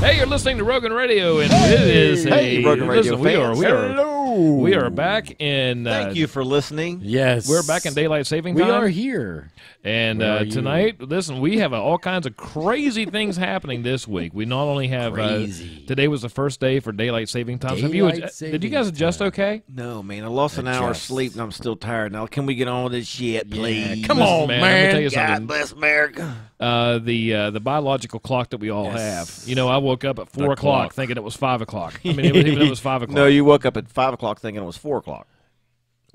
Hey, you're listening to Rogan Radio, and it is a Hey, Rogan Radio listen, we are we are Hello. We are back in. Uh, Thank you for listening. Yes. We're back in daylight saving time. We are here. And uh, are you? tonight, listen, we have uh, all kinds of crazy things happening this week. We not only have Crazy. Uh, today was the first day for daylight saving time. So have you Daylight saving did you guys adjust time. okay? No, man, I lost an hour of sleep and I'm still tired. Now, can we get on with this shit, please? come Listen, on, man, Let me tell you God something. bless America. Uh, the uh, the biological clock that we all Yes. have. You know, I woke up at four The o'clock clock. thinking it was five o'clock. I mean, it was, even it was five o'clock. No, you woke up at 5 o'clock thinking it was 4 o'clock.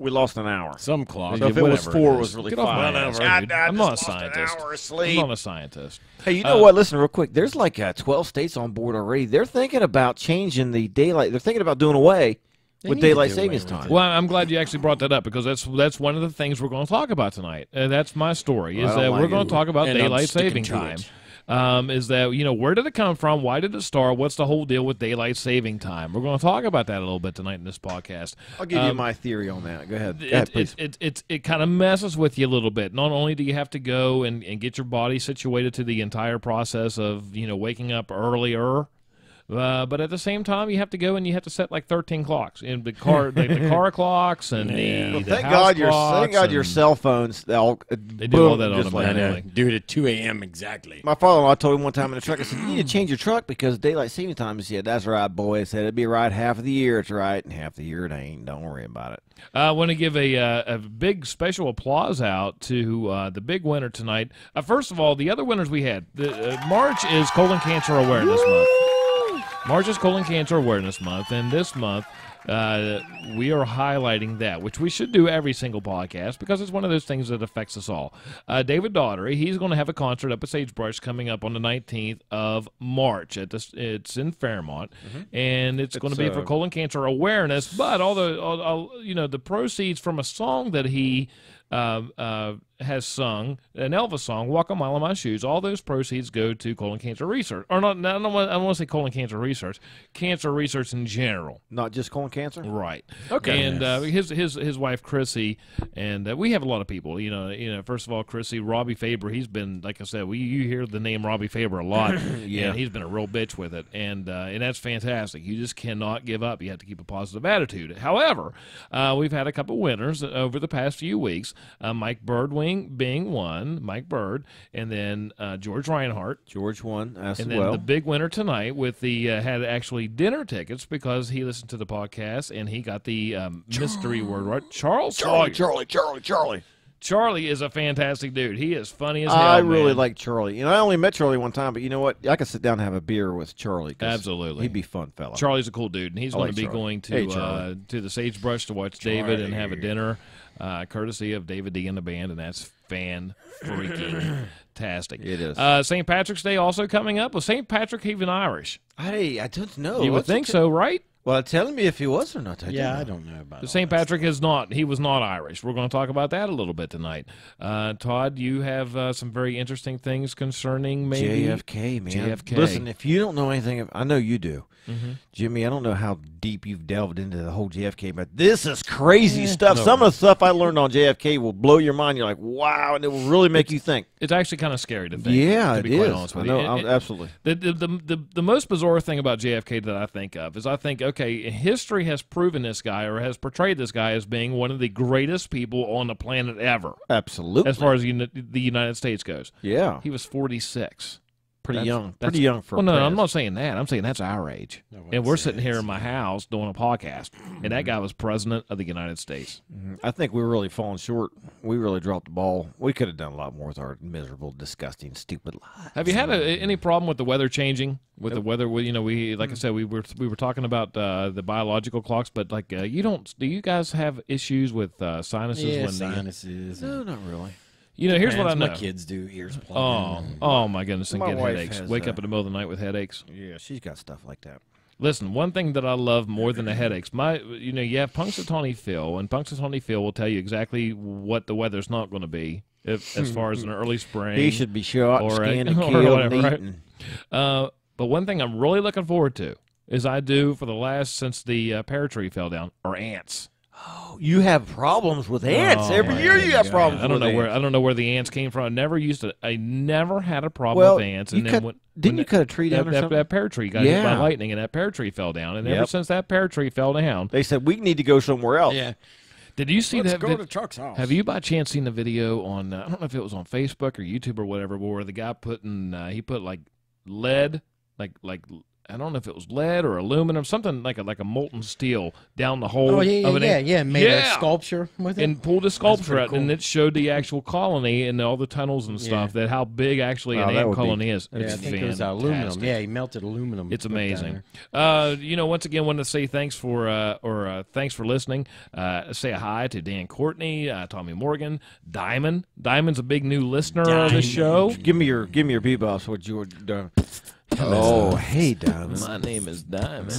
We lost an hour. Some clock. So if it was 4, it is. was really Get off my. I I'm not a scientist. I'm not a scientist. Hey, you know Uh, what? Listen real quick. There's like uh, 12 states on board already. They're thinking about changing the daylight. They're thinking about doing away with daylight savings time. Well, I'm glad you actually brought that up because that's that's one of the things we're going to talk about tonight. Uh, that's my story. Is that like we're going to talk about And daylight saving time. it. Um, is that you know where did it come from? Why did it start? What's the whole deal with daylight saving time? We're going to talk about that a little bit tonight in this podcast. I'll give you Um, my theory on that. Go ahead. Go ahead, it, please. it, it, it, it kind of messes with you a little bit. Not only do you have to go and, and get your body situated to the entire process of you know waking up earlier, uh, but at the same time you have to go and you have to set like thirteen clocks in the car, the, the car clocks and the, Well, the thank house God your clocks thank God your cell phones. They all uh, They do all that just like I Do it at 2 a.m. exactly. My father-in-law told him one time in the truck. I said, "You need to change your truck because daylight saving time." He said, "That's right, boy." I said, "It'd be right half of the year. It's right, and half the year it ain't. Don't worry about it." Uh, I want to give a uh, a big special applause out to uh, the big winner tonight. Uh, first of all, the other winners we had. The, uh, March is Colon Cancer Awareness Month. March is Colon Cancer Awareness Month, and this month uh, we are highlighting that, which we should do every single podcast because it's one of those things that affects us all. Uh, David Daughtery, he's going to have a concert up at Sagebrush coming up on the 19th of March. At this, it's in Fairmont, and it's, going to be It's, for uh, colon cancer awareness. But all the, all, all, you know, the proceeds from a song that he uh, uh, has sung, an Elvis song, "Walk a Mile in My Shoes." All those proceeds go to colon cancer research, or not? I don't want, I don't want to say colon cancer research, cancer research in general. Not just colon cancer. Right. Okay. And uh, his his his wife Chrissy, and uh, we have a lot of people. You know, you know. First of all, Chrissy, Robbie Faber. He's been like I said. We you hear the name Robbie Faber a lot. Yeah. And he's been a real bitch with it, and uh, and that's fantastic. You just cannot give up. You have to keep a positive attitude. However, uh, we've had a couple winners over the past few weeks. Uh, Mike Birdwing being one, Mike Bird, and then uh, George Reinhardt. George won as And then well. the big winner tonight with the uh, had actually dinner tickets because he listened to the podcast and he got the um, mystery word right. Charles Sawyer. Charlie, Charlie, Charlie. Charlie is a fantastic dude. He is funny as hell. I really man. like Charlie. You know, I only met Charlie one time, but you know what? I could sit down and have a beer with Charlie. Absolutely. he'd be fun fella. Charlie's a cool dude, and he's going like to be Charlie. going Hey, to uh, Charlie. to the Sagebrush to watch David and have a dinner, uh, courtesy of David D and the band, and that's fan freaking fantastic. It is. Uh, St. Patrick's Day also coming up. Was St. Patrick even Irish? Hey, I don't know. you would What's think it- so, right? Well, tell me if he was or not. I yeah, don't know. I don't know about all St. that Patrick is not. He was not Irish. We're going to talk about that a little bit tonight. Uh, Todd, you have uh, some very interesting things concerning maybe JFK, man. JFK. Listen, if you don't know anything, of, I know you do. Mm-hmm. Jimmy, I don't know how deep you've delved into the whole JFK, but this is crazy stuff. Some of the stuff I learned on JFK will blow your mind. You're like, wow, and it will really make you think. It's actually kind of scary to think. Yeah, to it be quite is. honest with. I'm- It- absolutely. The, the, the, the, the most bizarre thing about JFK that I think of is I think, okay, history has proven this guy or has portrayed this guy as being one of the greatest people on the planet ever, Absolutely. as far as the United States goes. yeah, He was 46. Pretty That's- young. that's- Pretty young for Well, a no, I'm not saying that. I'm saying that's our age. No, and we're sitting here in my house doing a podcast, and that guy was president of the United States. I think we were really falling short. We really dropped the ball. We could have done a lot more with our miserable, disgusting, stupid lives. Have you had a, any problem with the weather changing? With the weather, you know, we like I said, we were we were talking about uh, the biological clocks, but like uh, you don't. Do you guys have issues with uh, sinuses Yeah, when the, sinuses. No, not really. You know? Here's what I fans. know. My kids do ears Oh, plugging. oh my goodness, and My get wife headaches. has, Wake up in the middle of the night with headaches. Yeah, she's got stuff like that. Listen, one thing that I love more than the headaches, my you know, you have Punxsutawney Phil, and Punxsutawney Phil will tell you exactly what the weather's not going to be, if, as far as an early spring. He should be shot, or, skinned, and or killed, whatever, and right? eaten. Uh, but one thing I'm really looking forward to is I do for the last since the uh, pear tree fell down are ants. You have problems with ants. Oh, Every year you have God. problems. I don't with know where. I don't know where the ants came from. I never used to. I never had a problem Well, with ants. And then cut- when, didn't when you cut a tree that, down or that, something? that pear tree got hit by lightning, and that pear tree fell down. And ever since that pear tree fell down, They said we need to go somewhere else. Yeah. did you see Let's that? go vid- to Chuck's house. Have you by chance seen the video on? Uh, I don't know if it was on Facebook or YouTube or whatever, where the guy putting uh, he put like lead, like like I don't know if it was lead or aluminum, something like a like a molten steel down the hole Oh yeah, yeah, an yeah, yeah. Made Yeah. a sculpture with it. and pulled a sculpture pretty out, and it showed the actual colony and all the tunnels and stuff. That how big actually Wow, an ant would be- colony is. yeah, It's I think it was aluminum. Yeah, he melted aluminum. It's amazing. Uh, you know, once again, want to say thanks for uh, or uh, thanks for listening. Uh, say a hi to Dan Courtney, uh, Tommy Morgan, Diamond. Diamond's a big new listener of the show. Give me your give me your bebop. What you were doing? Oh, hey, Diamond. My name is Diamond.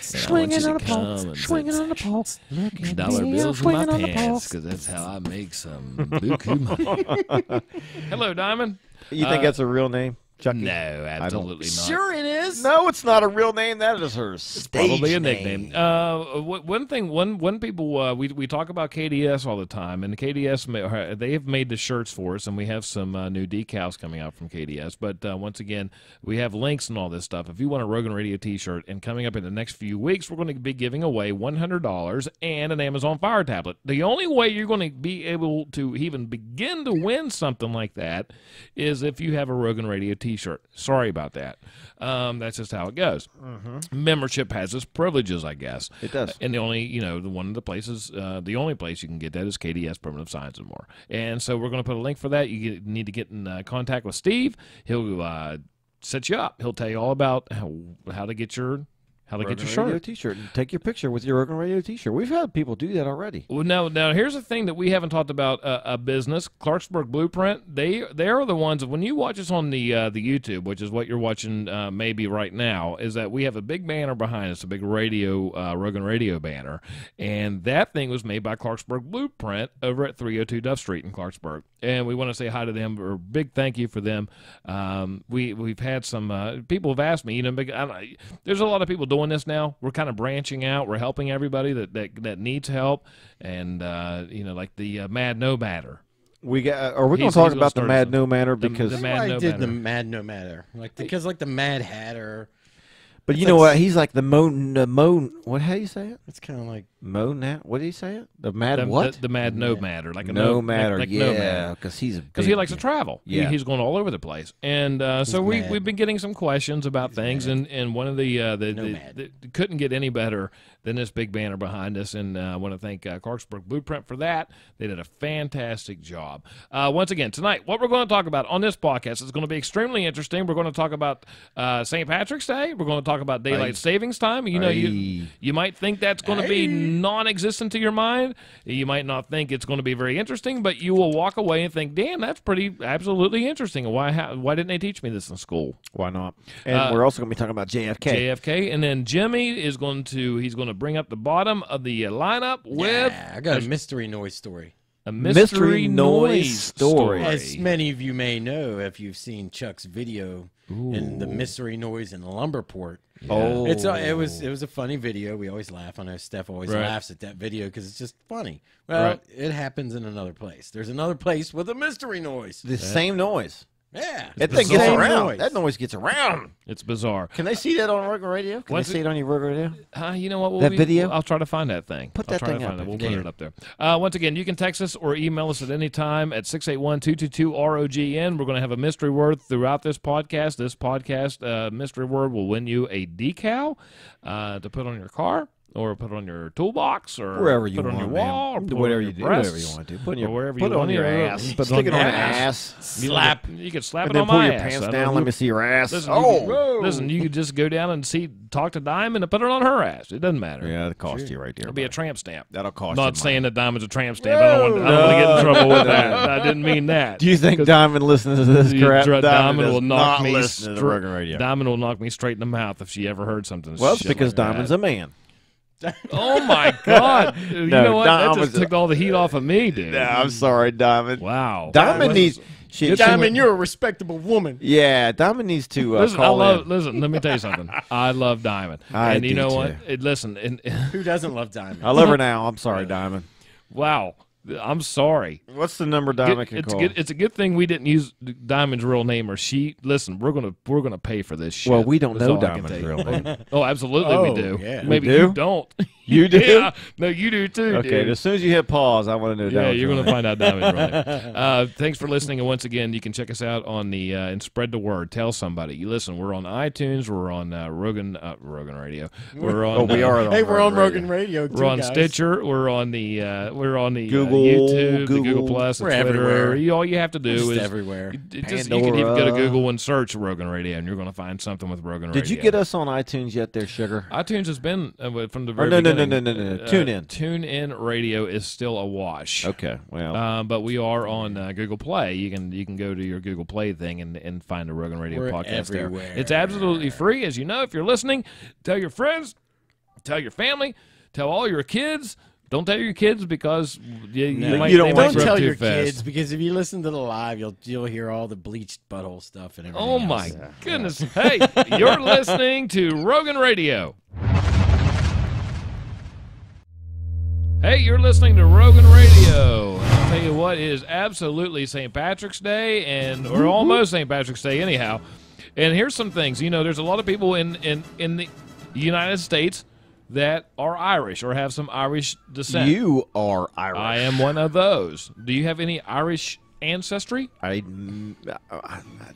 Swinging on a pole, swinging on a pole. Look at Dollar me, bills in my swinging on the pole. pants because that's how I make some buku money. Hello, Diamond. You think Uh, that's a real name, Chucky? No, absolutely not. Sure, it is. No, it's not a real name. That is her stage Probably a nickname. Uh, one thing, one one people uh, we we talk about KDS all the time, and KDS ma- uh, they have made the shirts for us, and we have some uh, new decals coming out from KDS. But uh, once again, we have links and all this stuff. If you want a Rogan Radio T-shirt, and coming up in the next few weeks, we're going to be giving away one hundred dollars and an Amazon Fire tablet. The only way you're going to be able to even begin to win something like that is if you have a Rogan Radio T-shirt. Sorry about that. Um, that's just how it goes. Membership has its privileges, I guess. It does. And the only, you know, the one of the places, uh, the only place you can get that is KDS Primitive Science and More. And so we're going to put a link for that. You get, need to get in uh, contact with Steve. He'll uh, set you up. He'll tell you all about how, how to get your how to Rogan get your Radio shirt. T-shirt. And take your picture with your Rogan Radio T-shirt. We've had people do that already. Well, now, now here's the thing that we haven't talked about uh, a business, Clarksburg Blueprint. They they are the ones that when you watch us on the uh, the YouTube, which is what you're watching uh, maybe right now, is that we have a big banner behind us, a big radio uh, Rogan Radio banner, and that thing was made by Clarksburg Blueprint over at 302 Duff Street in Clarksburg. And we want to say hi to them, or big thank you for them. Um, we we've had some uh, people have asked me, you know, big, there's a lot of people doing this now. We're kind of branching out. We're helping everybody that that, that needs help, and uh, you know, like the uh, Mad No Matter. We got. Are we going to talk about the Mad No Matter because? the That's Mad why I No did the Mad No Matter, like because like the Mad Hatter. but you it's know what? He's like the Mo. The Mo. What? How do you say it? It's kind of like Mo. Nat. What did he say? The Mad The, what? The, the Mad No Matter, like a no, no, matter. like, like yeah, because he's because he likes to travel. He- Yeah. he's going all over the place, and uh, so we mad. we've been getting some questions about things, and, and one of the uh, the, the, the couldn't get any better than this big banner behind us, and uh, I want to thank uh, Clarksburg Blueprint for that. They did a fantastic job. Uh, once again, tonight, what we're going to talk about on this podcast is going to be extremely interesting. We're going to talk about uh, St. Patrick's Day. We're going to talk about daylight Aye. savings time. You know, you you might think that's going to be non-existent to your mind. You might not think it's going to be very interesting, but you will walk away and think, "Damn, that's pretty absolutely interesting." Why how, why didn't they teach me this in school? Why not? And Uh, we're also going to be talking about JFK. JFK, and then Jimmy is going to he's going to bring up the bottom of the uh, lineup with yeah, I got a mystery noise story. a mystery, Mystery noise noise story. As many of you may know, if you've seen Chuck's video in the mystery noise in the Lumberport. Oh, It's a, it was oh. it was a funny video. We always laugh. I know Steph always Right. laughs at that video because it's just funny. Well, Right. it happens in another place. There's another place with a mystery noise. the same noise. Yeah, That thing gets around. noise. That noise gets around. It's bizarre. Can they see that on Rogan Radio? Can What's they see it on your Rogan Radio? Uh, you know what? We'll That be- video? I'll try to find that thing. Put I'll that thing to up it. We'll put it up there. Uh, once again, you can text us or email us at any time at 681-222-ROGN. We're going to have a mystery word throughout this podcast. This podcast uh, mystery word will win you a decal uh, to put on your car or put it on your toolbox or Wherever you put on want, your wall or put whatever on you your do, whatever you want to do. Put, or your, wherever put you it on your it. ass. Put Stick it on your your ass. ass. You Slap. can- You can slap And it then on pull my your ass. pants down. Let me see your ass. Listen, oh, you could, listen, you could just go down and see, talk to Diamond and put it on her ass. It doesn't matter. yeah, it cost you right there. It'll be a buddy. tramp stamp. That'll cost Not you. saying that Diamond's a tramp stamp. I don't want, I don't want to get in trouble with that. I didn't mean that. Do you think Diamond listens to this crap? Diamond will knock me listen to the stra- Rogan Radio. Diamond will knock me straight in the mouth if she ever heard something. well, it's because. Diamond's a man. Oh my God! you No, know what? That Diamond's just a- took all the heat off of me, dude. No, I'm sorry, Diamond. Wow. Diamond needs. She, Good she Diamond, you're a respectable woman. yeah, Diamond needs to uh, listen, I love. in. Listen, let me tell you something. I love Diamond, I and you know too. what? It, listen, and, Who doesn't love Diamond? I love her now. I'm sorry, Diamond. wow, I'm sorry. What's the number Good- Diamond can it's call? good. It's a good thing we didn't use Diamond's real name, or she. Listen, we're gonna we're gonna pay for this shit. Well, we don't That's know all I can Diamond's real name. Oh, absolutely, Oh, we do. yeah. Maybe We do? you don't. You do? yeah. No, you do too. Okay, dude. as soon as you hit pause, I want to know. Yeah, you're going to find out Diamond really. Uh, thanks for listening, and once again, you can check us out on the uh, and spread the word. Tell somebody. You listen. We're on iTunes. We're on uh, Rogan uh, Rogan Radio. We're on. Oh, we uh, are on hey, we're on Rogan Rogan Radio. too, We're on guys. Stitcher. We're on the uh, we're on the Google, uh, YouTube, the Google. Google Plus, the We're Twitter. everywhere. You, all you have to do Just is everywhere. you- just you can even go to Google and search Rogan Radio, and you're going to find something with Rogan Radio. Did you get us on iTunes yet, there, Sugar? iTunes has been uh, from the Or very no, no, no, beginning. no, no, no, no. Uh, Tune in. Tune in radio is still a wash. Okay, well, Uh, but we are on uh, Google Play. You can you can go to your Google Play thing and, and find the Rogan Radio We're podcast everywhere. there. It's absolutely free, as you know. If you're listening, tell your friends, tell your family, tell all your kids. Don't tell your kids because you, you might, You don't they want might Don't tell your fast. kids because if you listen to the live, you'll you'll hear all the bleached butthole stuff and everything. Oh else. my goodness! Hey, you're listening to Rogan Radio. Hey, you're listening to Rogan Radio. And I'll tell you what, it is absolutely St. Patrick's Day, and or mm-hmm. almost St. Patrick's Day, anyhow. And here's some things. You know, there's a lot of people in in in the United States that are Irish or have some Irish descent. you are Irish. I am one of those. Do you have any Irish ancestry? I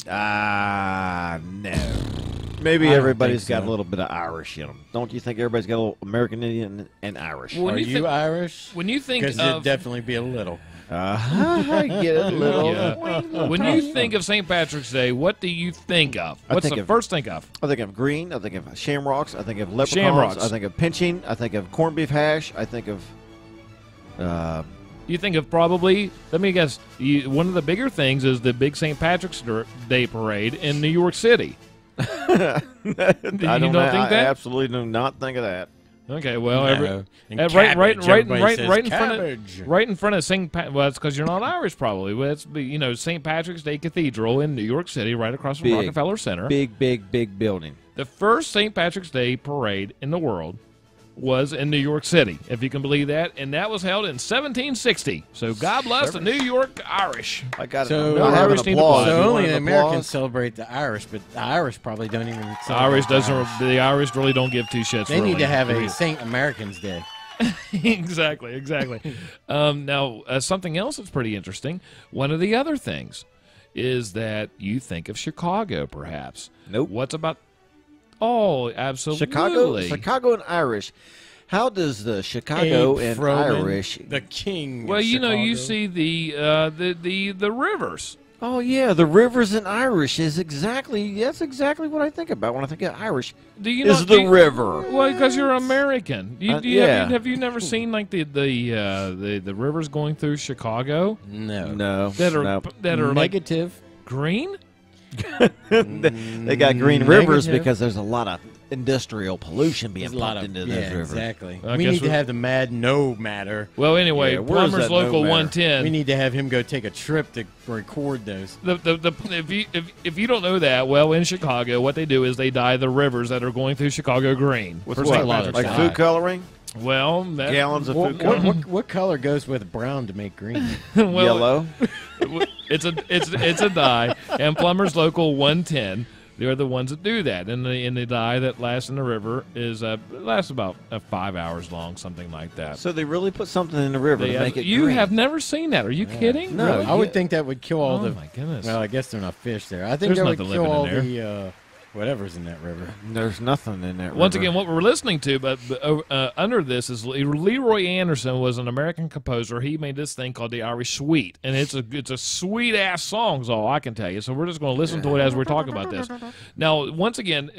ah no. Maybe I don't everybody's think got so. a little bit of Irish in them. Don't you think everybody's got a little American Indian and Irish? When Are you you, think- Irish? When you think Because of it'd definitely be a little. Uh, I get a little. Yeah. When you think of St. Patrick's Day, what do you think of? What's think the of- first think of? I think of green. I think of shamrocks. I think of leprechauns. Shamrocks. I think of pinching. I think of corned beef hash. I think of. Uh, You think of probably. Let me guess. You, one of the bigger things is the big St. Patrick's Day parade in New York City. I don't, don't think I that? absolutely do not think of that. Okay, well, No. every, And right, right, right, right, right in front of, right in front of St. Pat. Well, it's because you're not Irish, probably. Well, it's you know St. Patrick's Day Cathedral in New York City, right across from Big. Rockefeller Center. Big, big, big building. The first St. Patrick's Day parade in the world was in New York City, if you can believe that, and that was held in 1760. So God bless the New York Irish. I got So- it. No, I have an Irish need applause. applause. So only the Americans applause? celebrate the Irish, but the Irish probably don't even. The Irish doesn't. Irish. The Irish really don't give two shits. They need to have a Saint Americans Day. exactly, exactly. um, now, uh, something else that's pretty interesting. One of the other things is that you think of Chicago, perhaps. Nope. What's about? Oh, absolutely. Chicago, Chicago and Irish. How does the Chicago Abe and Froman, Irish? the king. Well, of you know, you see the uh, the the the rivers. Oh yeah, the rivers and Irish is exactly that's exactly what I think about when I think of Irish. Do you is not, the do you- river? Well, because you're American. You, Uh, do you, have, yeah. you, have you never seen like the the uh, the the rivers going through Chicago no, No, that are no. that are like negative. green? they got green mm. rivers Negative. because there's a lot of industrial pollution being There's a lot pumped of into yeah, those rivers. exactly. I we guess need to we're- have the mad no matter. Well, anyway, Yeah, where is Plumbers that no Local matter? 110. We need to have him go take a trip to record those. the, the, the, if you if, if you don't know that, well, in Chicago, what they do is they dye the rivers that are going through Chicago green. With for what? St. Patrick's Like Day. food coloring, Well, that, gallons of What, food what, coloring, what, what color goes with brown to make green? well, yellow. it's a it's it's a dye, and Plumbers Local 110. They're the ones that do that, and the and the dye that lasts in the river is uh lasts about uh, five hours long, something like that. So they really put something in the river They to have- make it you green. have never seen that? Are you kidding? No, Really? I would think that would kill all Oh the. my goodness! Well, I guess they're not fish there. I think There's that would nothing kill living all in the uh, whatever's in that river. There's nothing in that. Once river. again, what we're listening to, but but, uh, uh, under this is Le- Leroy Anderson was an American composer. He made this thing called the Irish Suite, and it's a it's a sweet ass song. Is all I can tell you. So we're just going to listen to it as we're talking about this. Now, once again,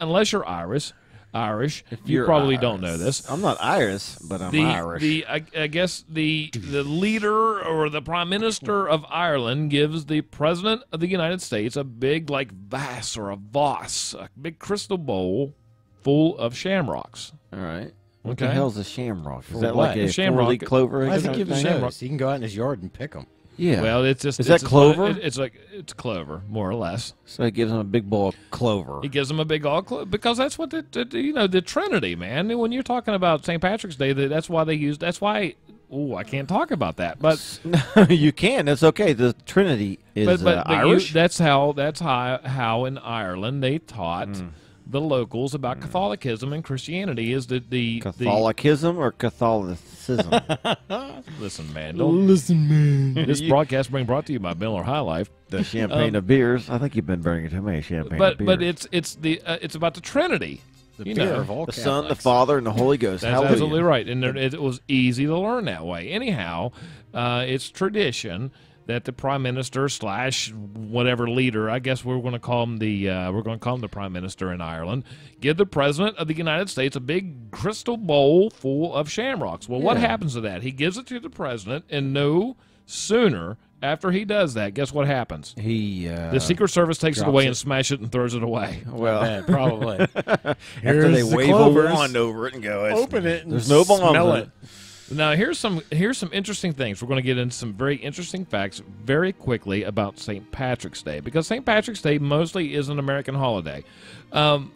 unless you're Irish, Irish, you You're probably don't know this. I'm not Irish, but I'm The, Irish. the I, I guess the the leader or the prime minister of Ireland gives the president of the United States a big like vase or a vase, a big crystal bowl full of shamrocks. All right. What Okay. the hell's a shamrock? Is For that what? like a Shamrock- four-leaf clover? or Why does he not give something? shamrock. those? He can go out in his yard and pick them. Yeah. Well, it's just Is it's that clover? it- it's like it's clover, more or less. So he gives him a big ball of clover. He gives them a big all clo- because that's what the, the you know the Trinity, man. When you're talking about St. Patrick's Day, that's why they use. That's why. Oh, I can't talk about that, but you can. That's okay. The Trinity is but but, uh, but you- Irish. that's how that's how how in Ireland they taught Hmm. the locals about Catholicism and Christianity is that the Catholicism or Catholicism? The listen, man. Don't, Listen, man. this broadcast being brought to you by Miller High Life. the champagne of beers. I think you've been bringing too many champagne But of beers. but it's it's the uh, it's about the Trinity. The You know, of all the Son, the Father, and the Holy Ghost. That's Hallelujah. absolutely right, and there, it was easy to learn that way. Anyhow, uh, it's tradition that the prime minister slash whatever leader, I guess we're going to call him the uh, we're going to call him the prime minister in Ireland, give the president of the United States a big crystal bowl full of shamrocks. Well, what happens to that? He gives it to the president, and no sooner after he does that, guess what happens? He uh, The Secret Service takes it away it. and smashes it and throws it away. well Yeah, probably. after Here's they the wave clovers. a wand over it and go, Open it. And There's no bombs smell in it. it. Now here's some here's some interesting things. We're going to get into some very interesting facts very quickly about St. Patrick's Day because St. Patrick's Day mostly is an American holiday. Um,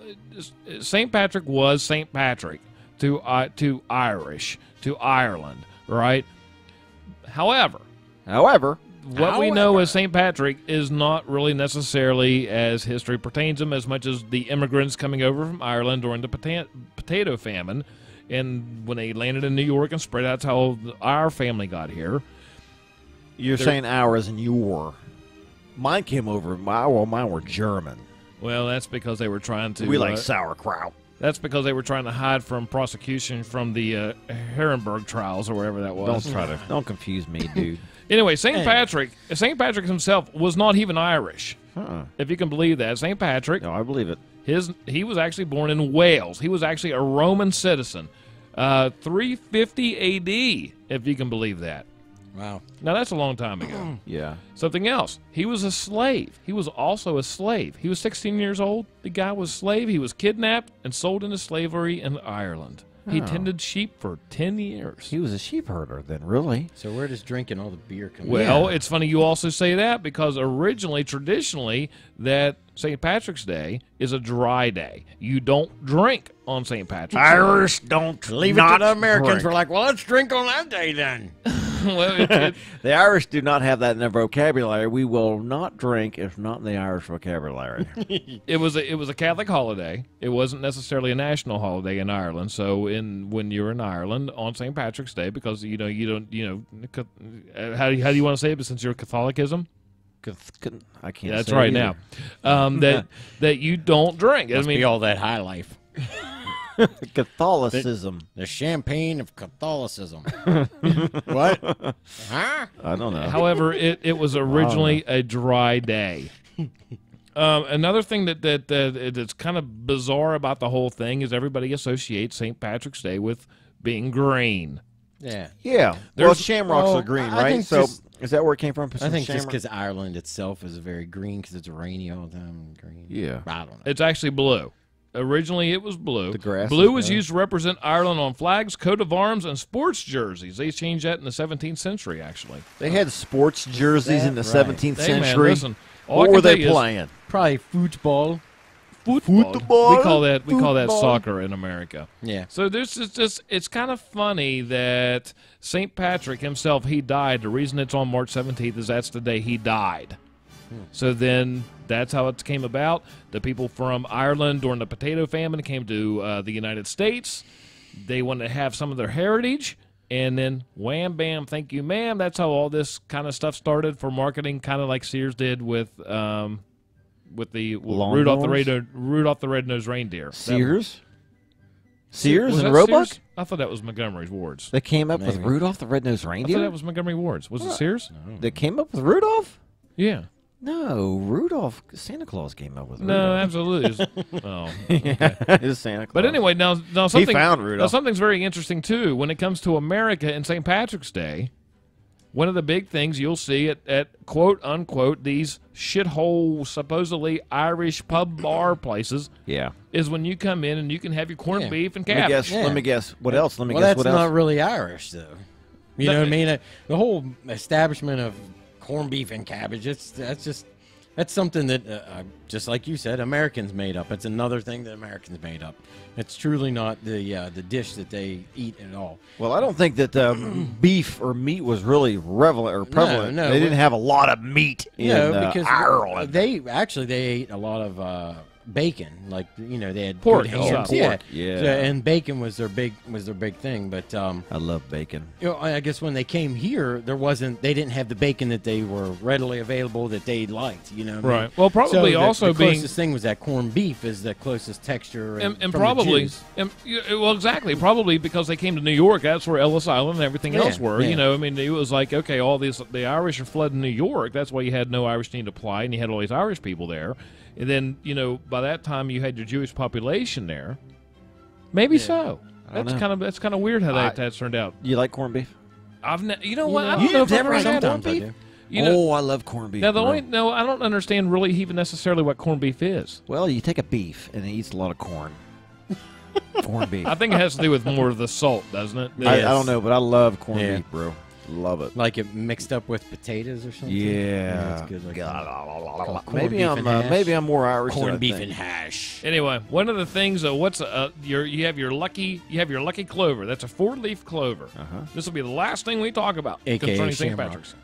St. Patrick was St. Patrick to uh, to Irish to Ireland, right? However, However, what we know as St. Patrick is not really necessarily as history pertains him as much as the immigrants coming over from Ireland during the pota- potato famine. And when they landed in New York and spread out, that's how our family got here. you're There- saying ours and your. Mine came over. My, well, mine were German. Well, that's because they were trying to. we like uh, sauerkraut. that's because they were trying to hide from prosecution from the uh, Herrenberg trials or wherever that was. Don't try to. Don't confuse me, dude. Anyway, St. Hey. Patrick, St. Patrick himself was not even Irish, if you can believe that. St. Patrick No, I believe it. His he was actually born in Wales. He was actually a Roman citizen. Uh, 350 AD, if you can believe that. Wow. Now that's a long time ago. Yeah. Something else. He was a slave. He was also a slave. He was 16 years old. The guy was a slave. He was kidnapped and sold into slavery in Ireland. He Oh. tended sheep for 10 years. He was a sheep herder then, really. So where does drinking all the beer come Well, Yeah. it's funny you also say that because originally, traditionally, that St. Patrick's Day is a dry day. You don't drink on St. Patrick's Day. don't Leave it to the Americans. We're like, well, let's drink on that day then. well, it, it, The Irish do not have that in their vocabulary. We will not drink if not in the Irish vocabulary. it was a it was a Catholic holiday. It wasn't necessarily a national holiday in Ireland. So in when you're in Ireland on St. Patrick's Day, because you know you don't you know uh, how do you, how do you want to say it? But since you're Catholicism, I can't. yeah, that's say right either. now. Um, that that you don't drink. I mean, be all that high life. Catholicism. The champagne of Catholicism. what? Huh? I don't know. However, it, it was originally a dry day. Um, another thing that, that that that's kind of bizarre about the whole thing is everybody associates St. Patrick's Day with being green. Yeah. yeah. Well, shamrocks well, are green, I right? think So just- is that where it came from? I Some think just because Ireland itself is very green because it's rainy all the time. and Green. Yeah. I don't know. It's actually blue. Originally, it was blue. The grass blue was used to represent Ireland on flags, coat of arms, and sports jerseys. They changed that in the 17th century, actually. They had sports jerseys in the right? 17th Hey, man, century. listen, all what were they you is playing? Probably football. Football. Football. We call that we call that soccer in America. Yeah. So this is just it's kind of funny that St. Patrick himself he died. The reason it's on March 17th is that's the day he died. So then that's how it came about. The people from Ireland during the potato famine came to uh, the United States. They wanted to have some of their heritage. And then wham bam, thank you, ma'am. That's how all this kind of stuff started for marketing, kind of like Sears did with um, with the Lawn Rudolph the? Red Rudolph the Red-Nosed Reindeer. That- Sears? Sears was and that Roebuck? Sears? I thought that was Montgomery Ward's. They came up with Rudolph the Red-Nosed I thought Reindeer? that was Montgomery Ward's. Was it Sears? They came up with Rudolph? Yeah. No, Rudolph. Santa Claus came up with it. No, Rudolph. absolutely. It's- oh. yeah, it's Santa Claus. But anyway, now now something he found now Rudolph. something's very interesting too. When it comes to America and St. Patrick's Day, one of the big things you'll see at, at quote unquote these shithole supposedly Irish pub bar places yeah. is when you come in and you can have your corned Yeah. beef and Let me cabbage. guess. Yeah. Let me guess. What else? Let me well, guess. that's What else? not really Irish, though. You No, know what I mean? Uh, The whole establishment of corned beef and cabbage. It's that's just that's something that, uh, uh, just like you said, Americans made up. It's another thing that Americans made up. It's truly not the uh, the dish that they eat at all. Well, I don't think that um, beef or meat was really prevalent or prevalent. no, no, they didn't have a lot of meat in no, uh, because Ireland. they actually they ate a lot of uh, bacon. Like you know, they had Pork good and hams. stuff. Yeah, Pork, yeah. So- and bacon was their big was their big thing. But um, I love bacon. you know, I guess when they came here, there wasn't they didn't have the bacon that they were readily available that they liked. You know, what I mean? Right. Well, probably So the- also the being closest thing was that corned beef is the closest texture, and, and, and from the probably, and, well, exactly, probably because they came to New York. That's where Ellis Island and everything Yeah, else were. yeah. You know, I mean, it was like, okay, all these the Irish are flooding New York. That's why you had no Irish need to apply, and you had all these Irish people there. And then, you know, by that time, you had your Jewish population there. Maybe so. That's know. kind of that's kind of weird how that, I- that's turned out. You like corned beef? I've ne- you know You what? know, I don't know if I've never had had corned corned I beef. do. You know, oh, I love corned beef. now the bro. only no, I don't understand really even necessarily what corned beef is. Well, you take a beef and it eats a lot of corn. corned beef. I think it has to do with more of the salt, doesn't it? I, I don't know, but I love corned Yeah. beef, bro. Love it. like it mixed up with potatoes or something. Yeah. it's good. Like God, that. la, la, la, la. Corned Maybe beef I'm and uh, hash. maybe I'm more Irish. than I corned beef think. and hash. Anyway, one of the things, uh, what's uh, your you have your lucky you have your lucky clover. That's a four leaf clover. Uh-huh. This will be the last thing we talk about AKA concerning St. shamrock. Patrick's.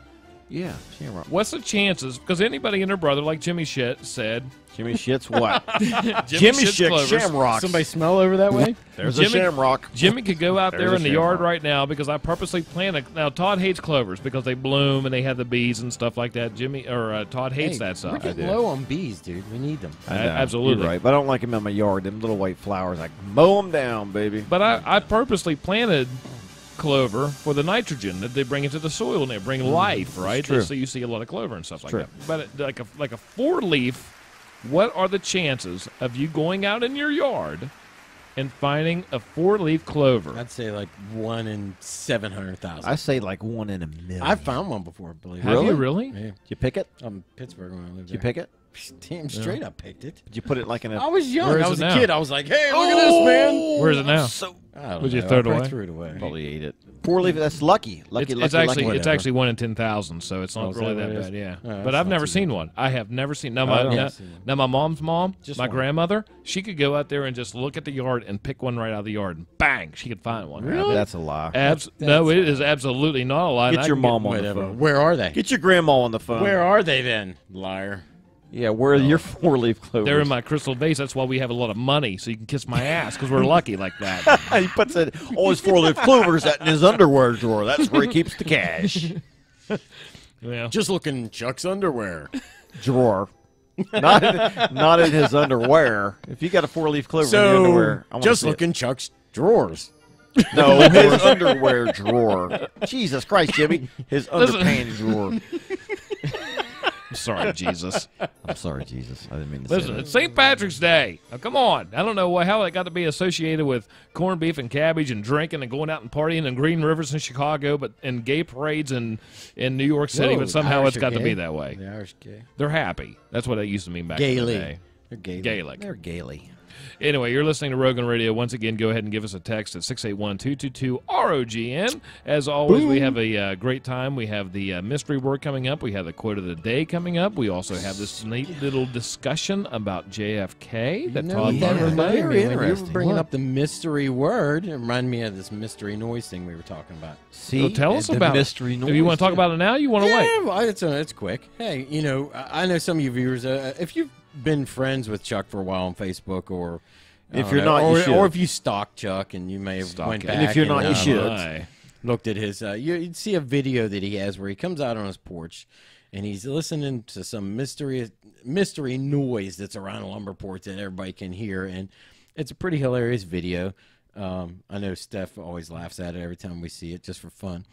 Yeah, shamrock. What's the chances? Because anybody and their brother, like Jimmy Shit said, Jimmy shit's what? Jimmy, Jimmy Shit's shit clovers. shamrock. Somebody smell over that way? There's Jimmy- a shamrock. Jimmy could go out there a in the yard right now because I purposely planted. Now Todd hates clovers because they bloom and they have the bees and stuff like that. Jimmy or uh, Todd hates Hey, that stuff. We're getting do. low on bees, dude. We need them. I A- know, absolutely. You're right, but I don't like them in my yard. Them little white flowers, I mow them down, baby. But I, I purposely planted clover for the nitrogen that they bring into the soil and they bring mm, life, right? true. So you see a lot of clover and stuff like true. that. But uh, like a like a four leaf, what are the chances of you going out in your yard and finding a four leaf clover? I'd say like one in 700,000. I thousand. say like one in a million. I found one before, believe it. Have you Really? really? Yeah. Did you pick it? I'm in Pittsburgh when I lived Did you pick it? Damn straight, I picked it. Did you put it like in a? I was young. I was a now? kid. I was like, hey, look at this, man. Oh, where is it now? So I don't Would you know. throw I it probably away? threw it away. probably ate it. Poor leaf. That's lucky. Lucky. It's, lucky. it's actually lucky. it's whatever. actually one in ten thousand, so it's not Oh, really that that what it is? bad. Yeah, Oh, that's but I've never seen bad. one. I have never seen. Now I my don't now, see now my mom's mom, Just my one. grandmother, she could go out there and just look at the yard and pick one right out of the yard, and bang, she could find one. Really? That's a lie. Abs- no, it is absolutely not a lie. Get your can mom on the phone. Where are they? Get your grandma on the phone. Where are they then, liar? Yeah, where are your uh, four leaf clovers? They're in my crystal vase. That's why we have a lot of money, so you can kiss my ass because we're lucky like that. he puts it, all his four leaf clovers in his underwear drawer. That's where he keeps the cash. Yeah. Just looking in Chuck's underwear. drawer. Not in, not in his underwear. If you got a four leaf clover in your underwear, I just see it. in Chuck's drawers. No, his underwear drawer. Jesus Christ, Jimmy. His Listen. underpants drawer. I'm sorry, Jesus. I'm sorry, Jesus. I didn't mean to say Listen, that. it's St. Patrick's Day. Now, come on. I don't know why, how it got to be associated with corned beef and cabbage and drinking and going out and partying and green rivers in Chicago, but and gay parades in in New York City. Whoa, but somehow Irish it's got are to be that way. The Irish gay. They're happy. That's what it used to mean back in the Gaily. day. They're gay. Gaelic. They're gaily. Anyway, you're listening to Rogan Radio. Once again, go ahead and give us a text at 681-222-ROGN. As always, we have a uh, great time. We have the uh, mystery word coming up. We have the quote of the day coming up. We also have this neat little discussion about JFK that You know Todd what that Butler reminded made. me when you were bringing What? up the mystery word. It reminded me of this mystery noise thing we were talking about. See, So tell us the about mystery it. noise. Do you want to talk too. about it now? Or you want to wait? Yeah, well, it's uh, it's quick. Hey, you know, I I know some of you viewers. Uh, if you've been friends with Chuck for a while on Facebook, or If you're know, not, you or, should. or if you stalk Chuck and you may have Stalk went him. back, And if you're not, you um, should. Aye. looked at his. Uh, you, you'd see a video that he has where he comes out on his porch and he's listening to some mystery mystery noise that's around a Lumberport that everybody can hear, and it's a pretty hilarious video. Um, I know Steph always laughs at it every time we see it, just for fun.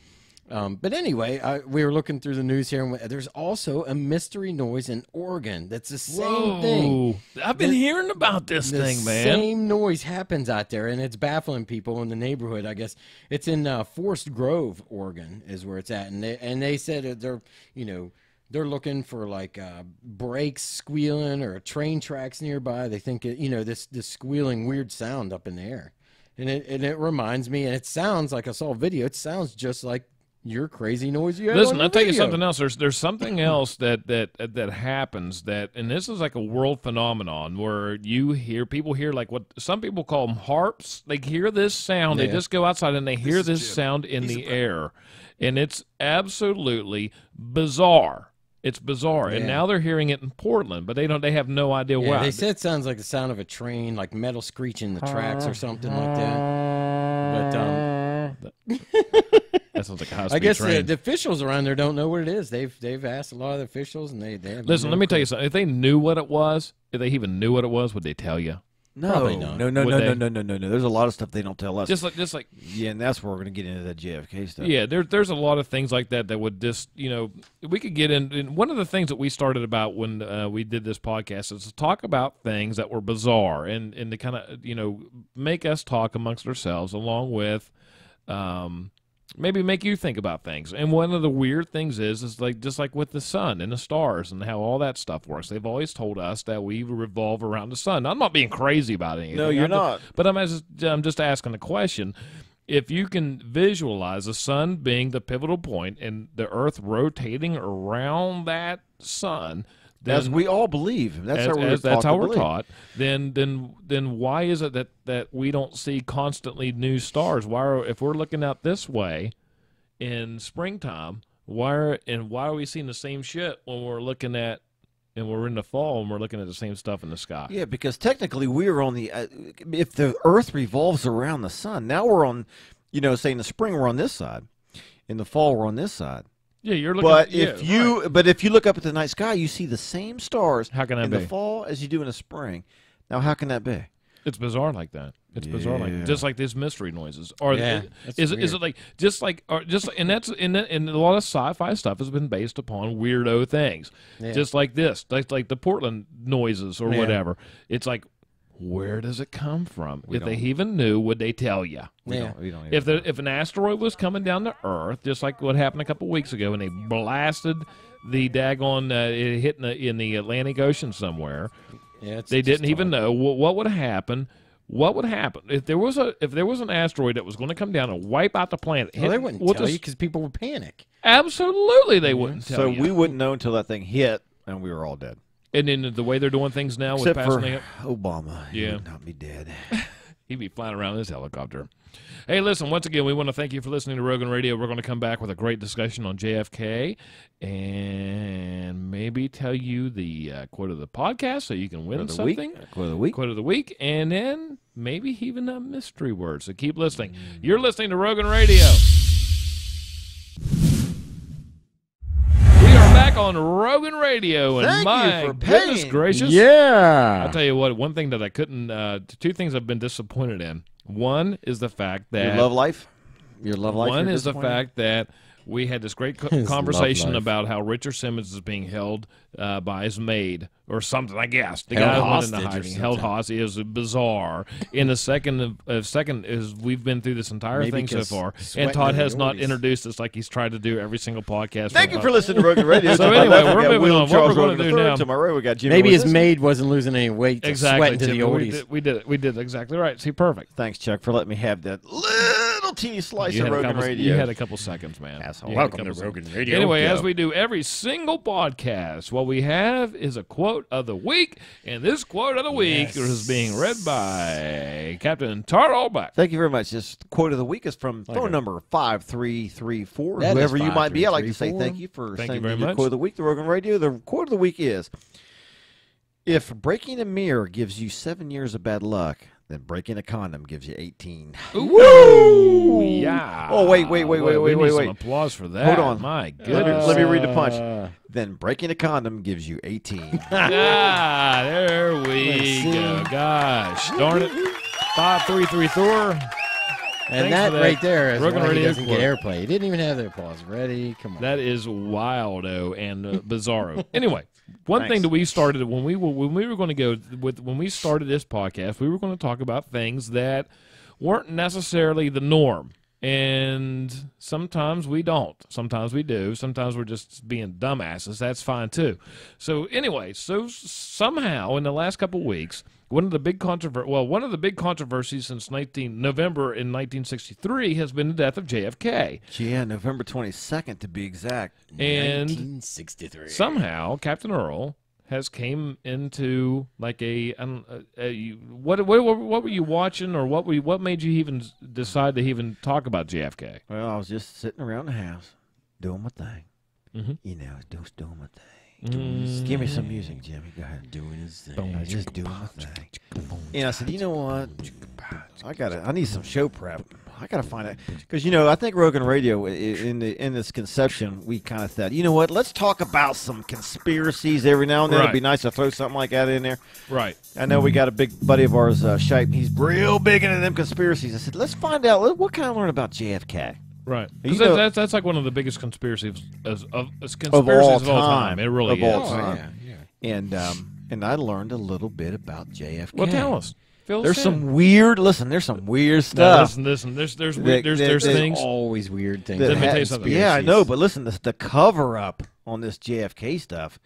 Um, but anyway, I, we were looking through the news here, and there's also a mystery noise in Oregon. That's the same thing. I've been The- hearing about this thing, man. same noise happens out there, and it's baffling people in the neighborhood. I guess it's in uh, Forest Grove, Oregon, is where it's at, and they and they said they're you know they're looking for like uh, brakes squealing or train tracks nearby. They think it, you know this this squealing weird sound up in the air, and it and it reminds me, and it sounds like I saw a video. It sounds just like your crazy noise you had Listen, on I'll your tell you something else. There's there's something else that that that happens that, and this is like a world phenomenon where you hear people hear like what some people call them harps. They hear this sound. They just go outside and they hear this Jim. sound in He's the air, and it's absolutely bizarre. It's bizarre, and now they're hearing it in Portland, but they don't. They have no idea Yeah, why. they said it sounds like the sound of a train, like metal screeching the tracks or something like that. But um, that sounds like a high I guess the, train. the officials around there don't know what it is. They've they've asked a lot of the officials, and they they have Listen, no let me tell you something. If they knew what it was, if they even knew what it was, would they tell you? No, no, no, no, no, no, no, no, no. There's a lot of stuff they don't tell us. Just like, just like yeah, and that's where we're gonna get into that JFK stuff. Yeah, there, there's a lot of things like that that would just, you know, we could get in. And one of the things that we started about when uh, we did this podcast is to talk about things that were bizarre and, and to kind of, you know, make us talk amongst ourselves along with um, maybe make you think about things. And one of the weird things is, is like just like with the sun and the stars and how all that stuff works. They've always told us that we revolve around the sun. I'm not being crazy about anything. No, you're I'm not. but I'm just, I'm just asking a question. If you can visualize the sun being the pivotal point and the Earth rotating around that sun, then as we all believe. That's as- how we're that's how we're taught. Then, then, then, why is it that that we don't see constantly new stars? Why, are, if we're looking out this way in springtime, why are and why are we seeing the same shit when we're looking at and we're in the fall and we're looking at the same stuff in the sky? Yeah, because technically we are on the. Uh, if the Earth revolves around the sun, now we're on. You know, say in the spring we're on this side, in the fall we're on this side. Yeah, you're looking. But yeah, if you, but if you look up at the night sky, you see the same stars How can that in be? the fall as you do in the spring. Now, how can that be? It's bizarre like that. It's bizarre like just like these mystery noises. Or Yeah, is it is it like just like or just and that's and, that- and a lot of sci-fi stuff has been based upon weirdo things. Yeah. Just like this, like like the Portland noises or Yeah. whatever. It's like where does it come from? We if they even knew, would they tell you? We Yeah. don't, we don't If the if an asteroid was coming down to Earth, just like what happened a couple weeks ago, and they blasted the daggone uh, it hit in the, in the Atlantic Ocean somewhere, Yeah, it's they just didn't even know what, what would happen. What would happen if there was a if there was an asteroid that was going to come down and wipe out the planet? Well, they wouldn't what tell does- you because people would panic. Absolutely, they wouldn't tell so you. we wouldn't know until that thing hit, and we were all dead. And then the way they're doing things now with Except for passing it, Obama. He Yeah. would not be dead. he'd be flying around in his helicopter. Hey, listen, once again, we want to thank you for listening to Rogan Radio. We're going to come back with a great discussion on JFK and maybe tell you the uh, quote of the podcast so you can win Quote the week. something. Quote of the week. quote of the week, and then maybe even a mystery word. So keep listening. You're listening to Rogan Radio. Back on Rogan Radio, and Thank you my for goodness gracious, Yeah. I'll tell you what. One thing that I couldn't, uh, two things I've been disappointed in. One is the fact that Your love life. Your love life. one is the fact that we had this great co- conversation about how Richard Simmons is being held uh, by his maid or something. I guess the Held guy went hostage into hiding, held hostage. Is bizarre. In the second, uh, second is we've been through this entire Maybe thing so far, and Todd has not introduced us like he's tried to do every single podcast. Thank for you for listening to Rogan Radio. So anyway, we we're moving William on. What Charles we're gonna Rogan do now- To my we got Jimmy. Maybe his maid wasn't losing any weight. To Exactly, Sweat into the Jim, we did, we did it. We did exactly right. See, perfect. Thanks, Chuck, for letting me have that slice You of had, a Rogan couple, Radio. you had a couple seconds, man. Asshole. You Welcome to seconds. Rogan Radio. Anyway, Go. as we do every single podcast, what we have is a quote of the week, and this quote of the week Yes. is being read by Captain Tart Allback. Thank you very much. This quote of the week is from phone number 5334. That is Whoever you might be, I'd like to say 5334. thank you for Thank you sending your much. quote of the week, the Rogan Radio. The quote of the week is If breaking a mirror gives you seven years of bad luck, then breaking a condom gives you 18. Woo! Yeah. Oh, wait, wait, wait, wait, wait, wait, some wait. applause for that. Hold on. My goodness. let me read the punch. Uh, Then breaking a condom gives you 18. ah, there we go. Gosh, darn it. Five, three, three, four. Thanks and that, that. right there is Rogan why he doesn't get airplay. He didn't even have the applause ready. Come on. That is wildo and uh, bizarro. anyway, one Thanks. thing that we started when we were when we were going to go with when we started this podcast, we were going to talk about things that weren't necessarily the norm. And sometimes we don't. Sometimes we do. Sometimes we're just being dumbasses. That's fine too. So anyway, so somehow in the last couple weeks, one of the big controver- well, one of the big controversies since 19 November in 1963 has been the death of JFK. Yeah, November 22nd to be exact. And 1963. somehow Captain Earl has came into like a, um, a, a what, what what were you watching or what were you, what made you even decide to even talk about JFK? Well, I was just sitting around the house doing my thing. Mhm. You know, just doing my thing. Mm. Give me some music, Jimmy. Go ahead. doing his thing. I was just doing my thing. And I said, you know what? I gotta. I need some show prep. I gotta find it because you know I think Rogan Radio in the in this conception we kind of thought, you know what? Let's talk about some conspiracies every now and then. Right. It'd be nice to throw something like that in there. Right. I know we got a big buddy of ours, uh, Shipe. He's real big into them conspiracies. I said, let's find out. What can I learn about JFK? Right. 'Cause You that- that's, that's like one of the biggest conspiracies as, of, as all conspiracies of all, time. time. It really Of all is. Oh, yeah, yeah. And um, and I learned a little bit about JFK. Well, tell us. Fill There's us some weird. Listen, there's some weird No, stuff. listen, listen. There's there's That- we- there's that- there's that- things. Always weird things. Let me tell you something. Yeah, I know, but listen, the, the cover up on this JFK stuff.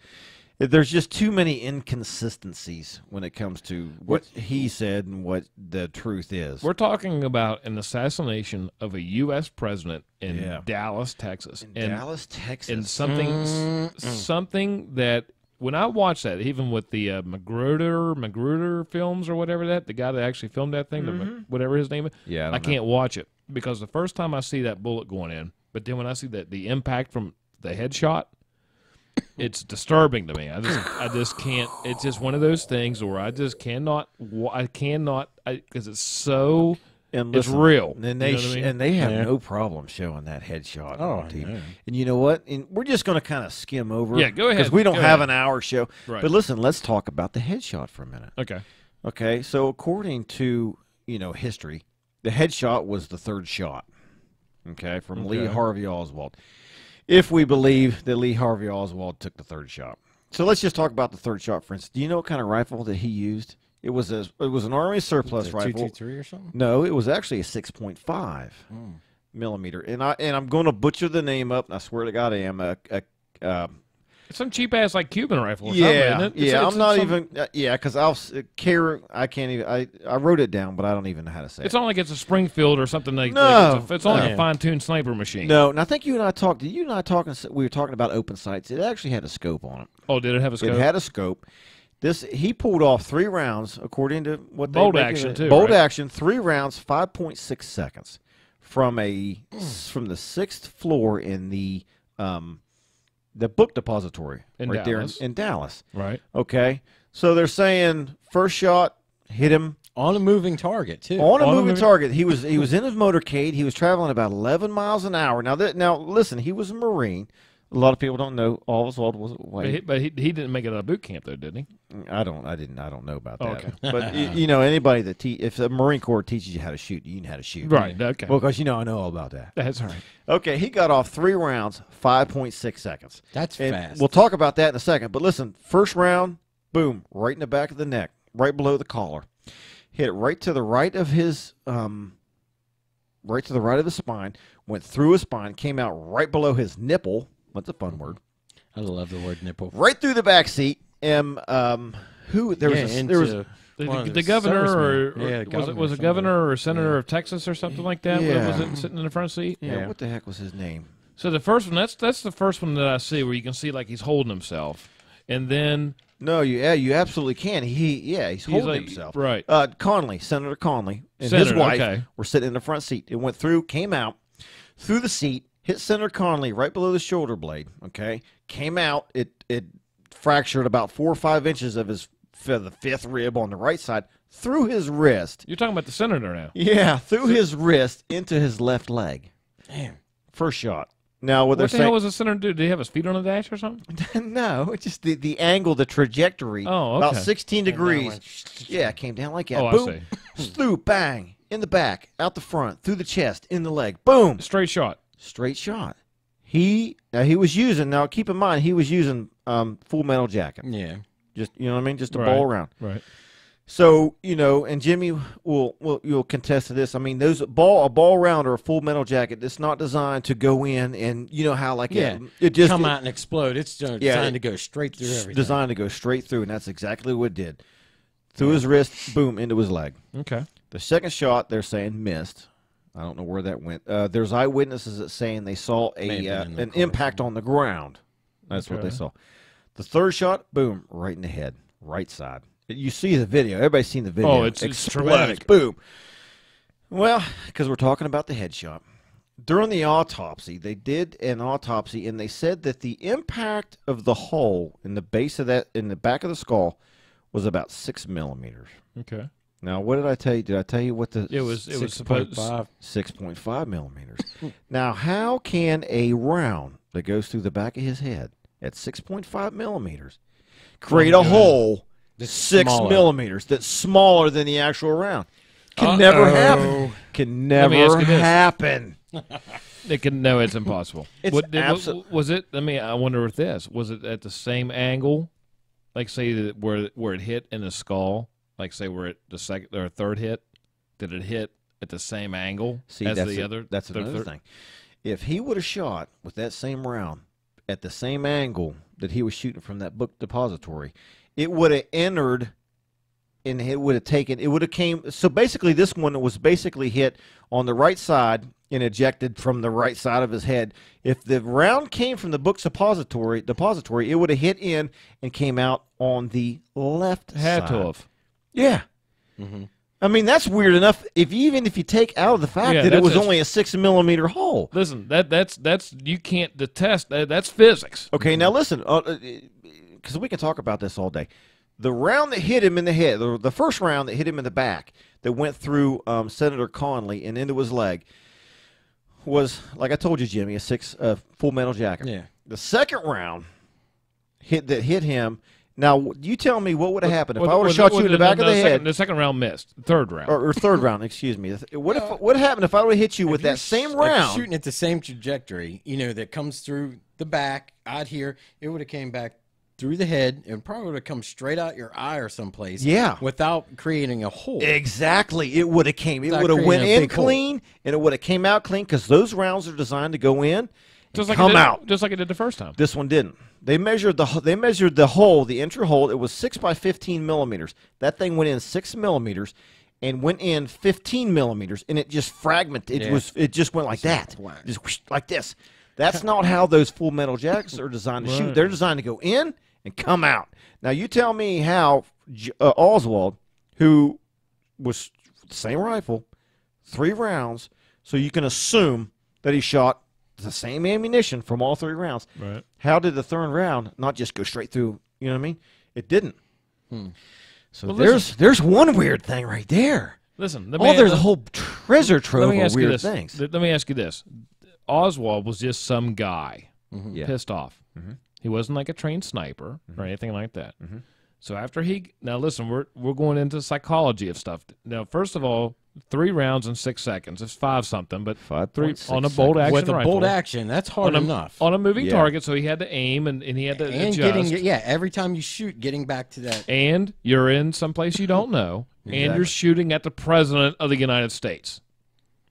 There's just too many inconsistencies when it comes to what he said and what the truth is. We're talking about an assassination of a U.S. president in Yeah. Dallas, Texas, in and Dallas, Texas. and something s- something that when I watched that, even with the uh, Magruder Magruder films or whatever that the guy that actually filmed that thing, the Mag- whatever his name is, Yeah, I I, can't watch it because the first time I see that bullet going in, but then when I see that the impact from the headshot, it's disturbing to me. I just I just can't. It's just one of those things where I just cannot. I cannot because it's so. and it's real. And they You know I mean? and they have Yeah. no problem showing that headshot Oh, on TV. I. And you know what? And we're just going to kind of skim over. Yeah, go ahead. Because we don't Go have ahead. an hour show. Right. But listen, let's talk about the headshot for a minute. Okay. Okay, so according to you know history, the headshot was the third shot. Okay, from Lee Harvey Oswald. If we believe that Lee Harvey Oswald took the third shot, so let's just talk about the third shot. For instance, do you know what kind of rifle that he used? It was a it was an army surplus Is it rifle. 223 or something? No, it was actually a six point five millimeter, and I and I'm going to butcher the name up. And I swear to God, I am a. a uh, It's some cheap ass like Cuban rifle. Or yeah, something, isn't it? yeah. It's- I'm it's not some- even. Uh, yeah, because I'll uh, care. I can't even. I I wrote it down, but I don't even know how to say It's it. not like it's a Springfield or something like. No, like it's, a, it's only no. a fine-tuned sniper machine. No, and I think you and I talked. Did you and I talking? We were talking about open sights. It actually had a scope on it. Oh, did it have a scope? It had a scope. This he pulled off three rounds, according to what they Bolt make it- action, too, Bolt right? action, three rounds, five point six seconds, from a from the sixth floor in the um the book depository In right Dallas. there in, in Dallas. right. Okay, so they're saying first shot hit him On a moving target, too. on a On a moving moving- target. He was he was in his motorcade. He was traveling about eleven miles an hour. Now that now listen, he was a Marine. A lot of people don't know Oswald was a But, white. he, but he, he didn't make it out of boot camp though, did he? I don't. I didn't. I don't know about that. Oh, okay. But y- you know, anybody that te- if the Marine Corps teaches you how to shoot, you know how to shoot. Right. Okay. Well, because you know I know all about that. That's all right. Okay, he got off three rounds, five point six seconds. That's And fast. We'll talk about that in a second. But listen, first round, boom, right in the back of the neck, right below the collar, hit right to the right of his, um, right to the right of the spine, went through his spine, came out right below his nipple. That's a fun word. I love the word nipple. Right through the back seat. And um, who there was a, there was into The, of the, the governor, or, servicemen. or Yeah, was it governor was or a governor something. or senator Yeah. of Texas or something like that? Yeah. Was it sitting in the front seat? yeah, Yeah. What the heck was his name? So the first one, that's that's the first one that I see where you can see like he's holding himself, and then No, you yeah, you absolutely can. He yeah, he's, He's holding like- himself. right. Uh, Conley, Senator Conley, and his Senator, wife okay. were sitting in the front seat. It went through, came out through the seat, hit Senator Conley right below the shoulder blade. Okay, came out. It it fractured about four or five inches of his the fifth rib on the right side through his wrist. you're talking about the senator now. Yeah, through his wrist into his left leg. Damn. First shot. Now what, What they're the hell was the senator do? Did he have his feet on the dash or something? no, it's just the, the angle, the trajectory. Oh, okay. About 16 that degrees. went- Yeah, came down like that. Oh, I Boom. Slew, bang, in the back, out the front, through the chest, in the leg. Boom. Straight shot. Straight shot. He now he was using now keep in mind he was using um full metal jacket. Yeah. Just you know what I mean? Just a Right. ball around. Right. So you know, and Jimmy will will you'll contest to this. I mean, those ball a ball round or a full metal jacket. It's not designed to go in and you know how like Yeah, it, it just come it- out and explode. It's designed Yeah, to go straight through everything. designed to go straight through, and that's exactly what it did. Through his wrist, boom, into his leg. Okay. The second shot, they're saying missed. I don't know where that went. Uh, there's eyewitnesses that saying they saw a uh, the an car impact on the ground. That's what they saw. The third shot, boom, right in the head, right side. You see the video. Everybody's seen the video. Oh, it's- it's traumatic. Boom. Well, because we're talking about the headshot. During the autopsy, they did an autopsy, and they said that the impact of the hole in the base of that, in the back of the skull, was about six millimeters. Okay. Now, what did I tell you? Did I tell you what the It was it was supposed 6.5. 6.5 millimeters. now, how can a round that goes through the back of his head at 6.5 millimeters create a Oh, good. hole That's six smaller. millimeters that's smaller than the actual round? Can never Uh-oh. happen. Can Let me ask never happen. It can no, it's impossible. It's What- did- abso- was it? I mean, I wonder with this was it at the same angle, like say that where where it hit in the skull, like say we're at the second or third hit, did it hit at the same angle See, as that's the a- other? That's the another third- thing. If he would have shot with that same round at the same angle that he was shooting from that book depository, it would have entered and it would have taken it would have came so basically this one was basically hit on the right side and ejected from the right side of his head. If the round came from the book depository depository, it would have hit in and came out on the left Had side. to have. Yeah. Mhm. I mean that's weird enough. If even if you take out of the fact Yeah, that it was only a six millimeter hole. Listen, that that's that's you can't detest that. That's physics. Okay, now listen, because we can talk about this all day. The round that hit him in the head, the, the first round that hit him in the back, that went through um, Senator Conley and into his leg, was like I told you, Jimmy, a six uh, full metal jacket. Yeah. The second round hit that hit him. Now you tell me what would have happened if Well, I would well, have shot well, you in the back of the second, head, The second round missed. The third round. or, or third round, excuse me. What if what happened if I would have hit you with that same sh- like round? shooting at the same trajectory, you know, that comes through the back out here, it would have came back through the head and probably would have come straight out your eye or someplace. Yeah. Without creating a hole. Exactly. It would have came. It would have went in big hole. clean, and it would have came out clean because those rounds are designed to go in, and just like come it did, out. Just like it did the first time. This one didn't. They measured the they measured the hole, the entry hole. It was six by fifteen millimeters. That thing went in six millimeters, and went in fifteen millimeters, and it just fragmented. It Yeah. was it just went like that, whack. just whoosh, like this. That's not how those full metal jackets are designed to shoot. They're designed to go in and come out. Now you tell me how uh, Oswald, who was the same rifle, three rounds, so you can assume that he shot the same ammunition from all three rounds. Right. How did the third round not just go straight through? You know what I mean? It didn't. So Well, there's there's one weird thing right there. Listen. The Oh, there's a whole treasure trove of weird things. Let let me ask you this. Oswald was just some guy Yeah. pissed off. Mhm. He wasn't like a trained sniper Mm-hmm. or anything like that. So after he now listen, we're we're going into psychology of stuff. Now, first of all, three rounds in six seconds. It's five something, but Five three point six on a bolt action With a rifle bolt action, that's hard on a, enough. on a moving Yeah. target. So he had to aim and, and he had to and adjust. getting yeah, every time you shoot, getting back to that. and you're in someplace you don't know, and you're shooting at the president of the United States,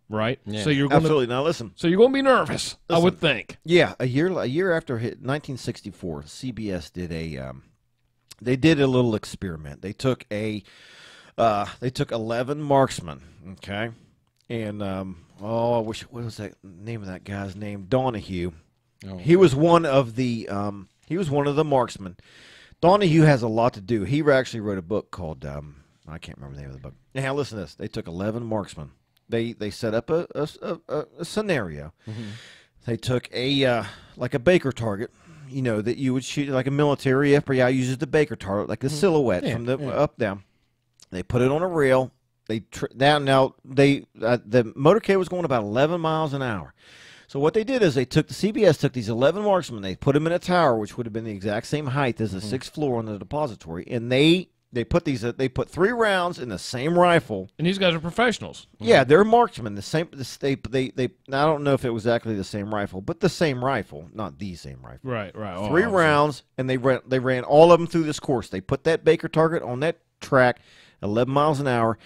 right? Yeah. So you're going to Absolutely. Now listen. so you're going to be nervous. I would think. Yeah, a year a year after hit 1964, CBS did a um, they did a little experiment. They took a uh, they took 11 marksmen, okay, and um, oh, I wish what was that name of that guy's name? Donahue. Oh. He was one of the um, he was one of the marksmen. Donahue has a lot to do. He actually wrote a book called um, I can't remember the name of the book. Now listen to this. They took 11 marksmen. They they set up a a, a, a scenario. They took a uh, like a Baker target, you know, that you would shoot like a military FBI uses the Baker target, like a silhouette Yeah, from the yeah. up down. They put it on a rail. They tr- now now they uh, the motorcade was going about 11 miles an hour. So what they did is they took the CBS took these 11 marksmen, they put them in a tower which would have been the exact same height as the sixth floor on the depository, and they they put these uh, they put three rounds in the same rifle And these guys are professionals. yeah, they're marksmen. The same. They they they. I don't know if it was exactly the same rifle, but the same rifle, not the same rifle. Right, right. Oh, Three obviously. rounds, and they ran. They ran all of them through this course. They put that Baker target on that track 11 miles an hour,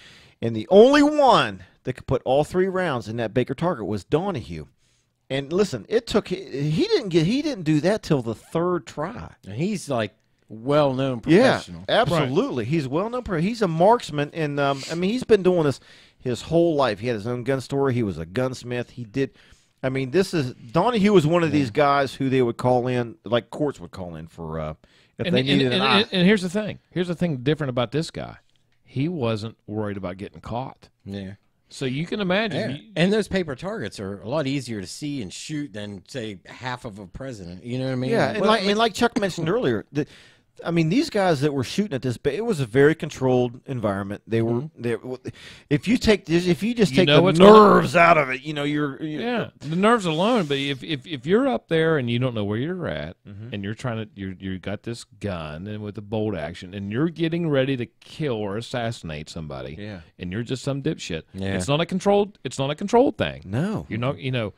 and the only one that could put all three rounds in that Baker target was Donahue. And listen, it took he didn't get he didn't do that till the third try. And he's like well known Yeah, professional. absolutely. He's well known. He's a marksman, and um, I mean, he's been doing this his whole life. He had his own gun store. He was a gunsmith. He did. I mean, this is Donahue was one of these guys who they would call in, like courts would call in for uh, if And, they and, needed and, an eye. and- and here's the thing. Here's the thing different about this guy. He wasn't worried about getting caught. Yeah. So you can imagine. Yeah. you- And those paper targets are a lot easier to see and shoot than say half of a president. You know what I mean? Yeah, and Well, like and like Chuck mentioned earlier, the, I mean, these guys that were shooting at this, ba- it was a very controlled environment. They were, they, if you take this, if you just You take know the nerves out of it, you know, you're, you Yeah, the nerves alone. But if, if if you're up there and you don't know where you're at, Mm-hmm. and you're trying to you you got this gun and with the bolt action, and you're getting ready to kill or assassinate somebody, Yeah. and you're just some dipshit. Yeah. It's not a controlled. It's not a controlled thing. no, You know, you know,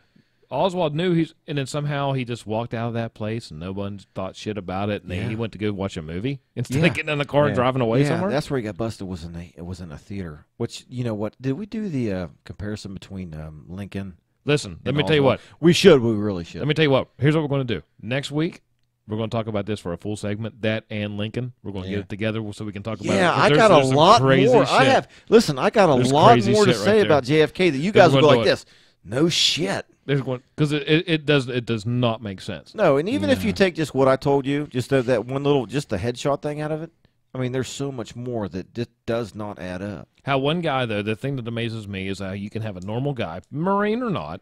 Oswald knew he's, and then somehow he just walked out of that place, and no one thought shit about it, and then Yeah. he went to go watch a movie instead Yeah. of getting in the car and driving away yeah, somewhere. that's where he got busted. Was in a, it was in a theater. Which you know what? Did we do the uh, comparison between um, Lincoln? Listen, let me tell you what. we should. We really should. Let me tell you what. Here's what we're going to do next week. We're going to talk about this for a full segment. That and Lincoln. We're going to Yeah. get it together so we can talk about it. yeah, 'Cause I there's- got a there's lot more. I have listen. I got a There's lot more to shit right say about JFK that you guys will go like it. this. No shit. There's one because it, it, it does it does not make sense. No, and even if you take just what I told you, just that, that one little, just the headshot thing out of it, I mean, there's so much more that just does not add up. How one guy though, the thing that amazes me is how you can have a normal guy, Marine or not,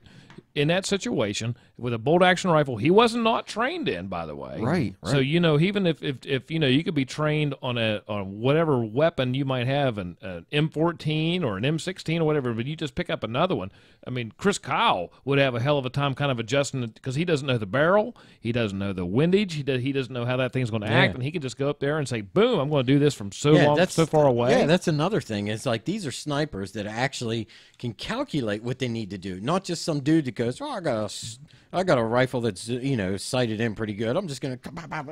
in that situation with a bolt action rifle. He wasn't not trained in, by the way. Right, So you know, even if, if if you know, you could be trained on a on whatever weapon you might have, an, an M14 or an M16 or whatever, but you just pick up another one. I mean, Chris Kyle would have a hell of a time kind of adjusting it because he doesn't know the barrel, he doesn't know the windage, he does, he doesn't know how that thing's going to act, and he can just go up there and say, "Boom, I'm going to do this from so yeah, long, that's so far away." Yeah, that's another thing. It's like these are snipers that actually can calculate what they need to do, not just some dude that goes, "Oh, I got I got a rifle that's you know sighted in pretty good. I'm just gonna,"?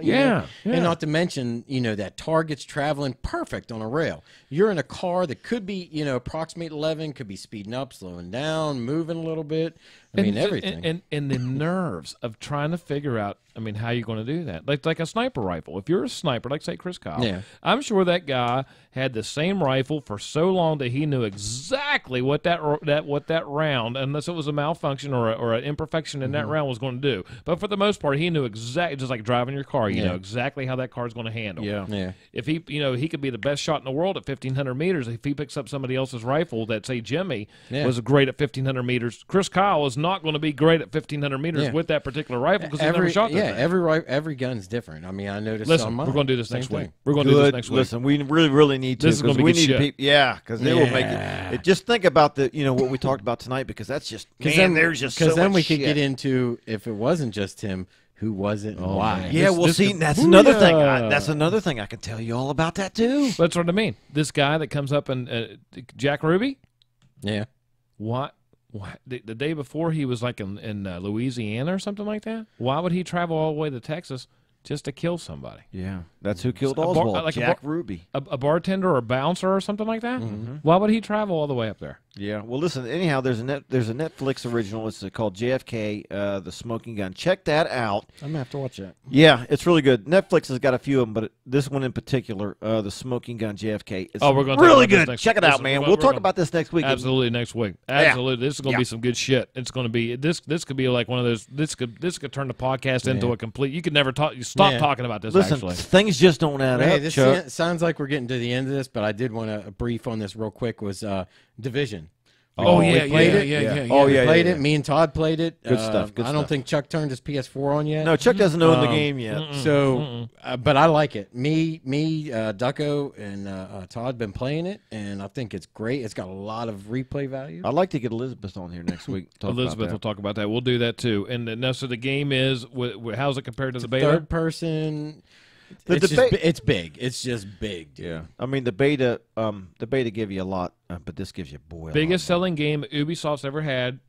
Yeah, yeah. and not to mention you know that target's traveling perfect on a rail. You're in a car that could be you know approximate 11, could be speeding up, slowing down, moving a little bit. I mean and, everything. And, and and the nerves of trying to figure out. I mean, how you going to do that? Like like a sniper rifle. If you're a sniper, like say Chris Kyle, Yeah. I'm sure that guy had the same rifle for so long that he knew exactly what that that what that round, unless it was a malfunction or a, or an imperfection in Mm-hmm. that round, was going to do. But for the most part, he knew exactly, just like driving your car. You Yeah. know exactly how that car's going to handle. yeah. If he, you know, he could be the best shot in the world at 1500 meters. If he picks up somebody else's rifle that, say, Jimmy Yeah. was great at 1500 meters, Chris Kyle is not going to be great at 1500 meters Yeah. with that particular rifle because he never Every shot that yeah, thing. every ri- every gun's different. I mean, I noticed. Listen, on we're going to do this same next week. We're going to do this next week. Listen, we really, really need to. This is gonna 'cause be we good need shit. peop- yeah, because they will make it, it. Just think about the, you know, what we talked about tonight, because that's just man. then, there's just because so then much we could shit. get into if it wasn't just him, who was it Oh, why? man. Yeah, This- well, this see, could- that's another thing. I, that's another thing. I can tell you all about that too. That's what I mean. This guy that comes up and uh, Jack Ruby, Yeah. what? The, the day before he was like in, in uh, Louisiana or something like that. Why would he travel all the way to Texas just to kill somebody? Yeah, that's who killed A bar- Oswald. like a Jack bar- Ruby. A, a bartender or a bouncer or something like that? Why would he travel all the way up there? Yeah. Well, listen. Anyhow, there's a net, there's a Netflix original. It's called JFK, uh, the Smoking Gun. Check that out. I'm gonna have to watch that. Yeah, it's really good. Netflix has got a few of them, but this one in particular, uh, the Smoking Gun JFK, is Oh, we're gonna talk really about this good. next- Check it out, man. we're- We'll talk gonna- about this next week. Absolutely next week. Absolutely, this is going to Yeah. be some good shit. It's going to be this. This could be like one of those. This could this could turn the podcast into a complete. You could never talk. You stop Yeah. talking about this. Listen, actually, things just don't add Hey, up, this Chuck. sounds like we're getting to the end of this, but I did want to brief on this real quick. Was uh, Division? Oh, We yeah, played yeah, it. yeah, yeah, yeah. Oh, We yeah, played yeah, it. Me and Todd played it. Good Uh, stuff, good I don't stuff. think Chuck turned his PS4 on yet. No, Chuck doesn't own the Um, game yet. So, uh, but I like it. Me, me, uh, Ducko, and uh, uh, Todd been playing it, and I think it's great. It's got a lot of replay value. I'd like to get Elizabeth on here next week. talk Elizabeth that. will talk about that. We'll do that too. And then, now, so the game is. wh- wh- How's it compared to the beta? Third person. The it's debate- just, it's big. It's just big. Dude. Yeah, I mean the beta, um, the beta give you a lot, uh, but this gives you boy a Biggest lot selling game Ubisoft's ever had,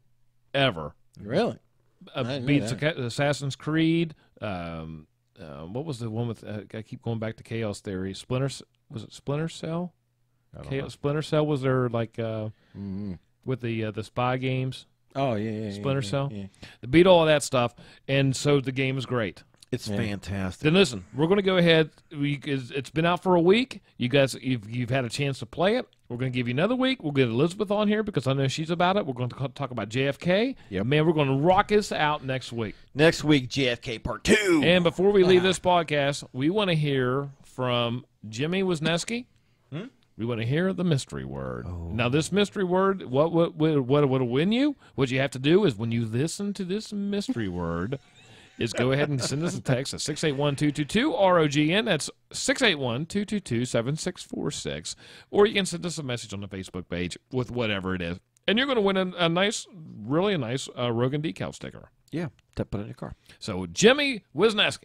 ever. Really. Uh, beats that. Assassin's Creed. Um, uh, what was the one with? Uh, I keep going back to Chaos Theory. Splinter. Was it Splinter Cell? I don't K- know. Splinter Cell was there like uh, Mhm. with the uh, the spy games. Oh yeah, yeah, yeah, Splinter yeah, Cell? Yeah. They beat all of that stuff, and so the game is great. It's Yeah. fantastic. Then listen, we're going to go ahead. We, it's it's been out for a week. You guys, you've, you've had a chance to play it. We're going to give you another week. We'll get Elizabeth on here because I know she's about it. We're going to talk about JFK. Yep. Man, we're going to rock this out next week. Next week, JFK Part Two. And before we leave this podcast, we want to hear from Jimmy Wisneski. Hmm? We want to hear the mystery word. Oh. Now, this mystery word, what what what what would win you? What you have to do is when you listen to this mystery word, is go ahead and send us a text at 681-222 ROGN. That's 681-222-7646. Or you can send us a message on the Facebook page with whatever it is. And you're going to win a, a nice, really a nice uh, Rogan decal sticker. yeah, to put it in your car. So, Jimmy Wisneski.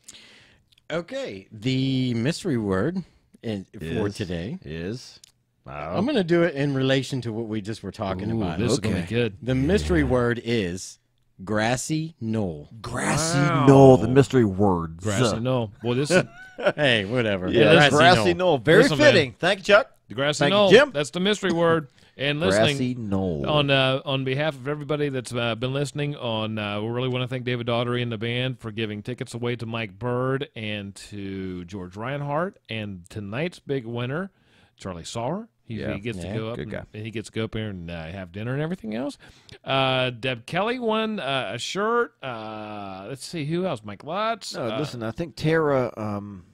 Okay, the mystery word in, for today. Is I'm going to do it in relation to what we just were talking Ooh, about. this is going to be good. The mystery word is grassy knoll. grassy Wow. knoll. The mystery words. Grassy knoll. Well, this is hey, whatever. Yeah, that's grassy, knoll. Very Listen, man. fitting. Thank you, Chuck. the grassy Thank you, knoll. Jim. That's the mystery word. And listening Grassy knoll. on uh, on behalf of everybody that's uh, been listening, on uh, we really want to thank David Daugherty and the band for giving tickets away to Mike Bird and to George Reinhardt, and tonight's big winner, Charlie Sauer. He, Yeah. he gets Yeah, to go up. good and, guy. he gets to go up there and uh, have dinner and everything else. Uh, Deb Kelly won uh, a shirt. Uh, let's see who else. Mike Lutz. no, uh, listen. I think Tara. Um,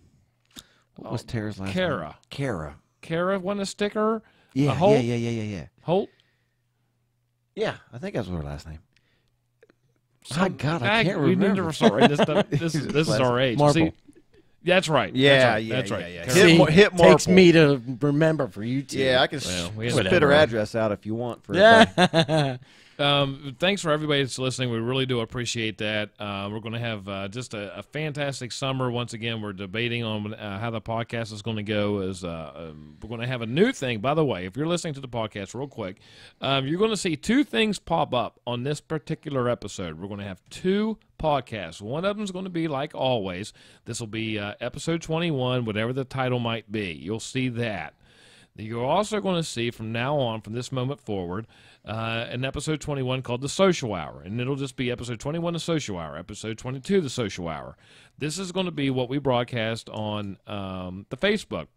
what was Tara's last Kara. name? Kara. Kara Kara won a sticker. Yeah, Holt? yeah, yeah, yeah, yeah, yeah. Holt. Yeah, I think that's her last name. My God, I Ah, can't we remember. never saw this stuff. This, is- this is our age. Marple. See, that's right. Yeah, that's right. yeah, that's right. yeah. Kara- Hit See, Mar- hit takes me to remember for you two. Yeah, I can Well, we spit her address out if you want. For. Yeah. Um, thanks for everybody that's listening. We really do appreciate that. Uh, we're going to have uh, just a, a fantastic summer. Once again, we're debating on uh, how the podcast is going to go. Is uh, um, we're going to have a new thing. By the way, if you're listening to the podcast, real quick, um, you're going to see two things pop up on this particular episode. We're going to have two podcasts. One of them is going to be like always. This will be uh, episode 21, whatever the title might be. You'll see that. You're also going to see from now on, from this moment forward, uh, an episode 21 called The Social Hour. And it'll just be episode 21, The Social Hour, episode 22, The Social Hour. This is going to be what we broadcast on um, the Facebook,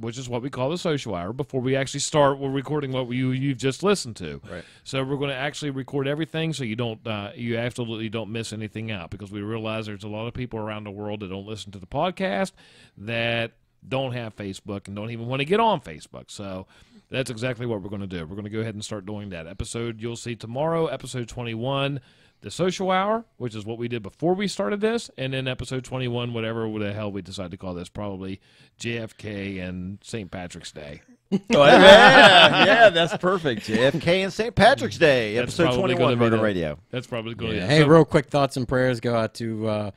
which is what we call The Social Hour. Before we actually start, we're recording what you, you've just listened to. Right. So we're going to actually record everything so you don't, uh, you absolutely don't miss anything out because we realize there's a lot of people around the world that don't listen to the podcast that don't have Facebook and don't even want to get on Facebook. So that's exactly what we're going to do. We're going to go ahead and start doing that. Episode you'll see tomorrow, episode 21, the social hour, which is what we did before we started this, and then episode 21, whatever the hell we decide to call this, probably JFK and St. Patrick's Day. Oh, yeah, yeah, that's perfect. JFK and St. Patrick's Day, That's episode probably 21, gonna be Murder the- Radio. That's probably going to Yeah. be Hey, so- real quick thoughts and prayers go out to uh,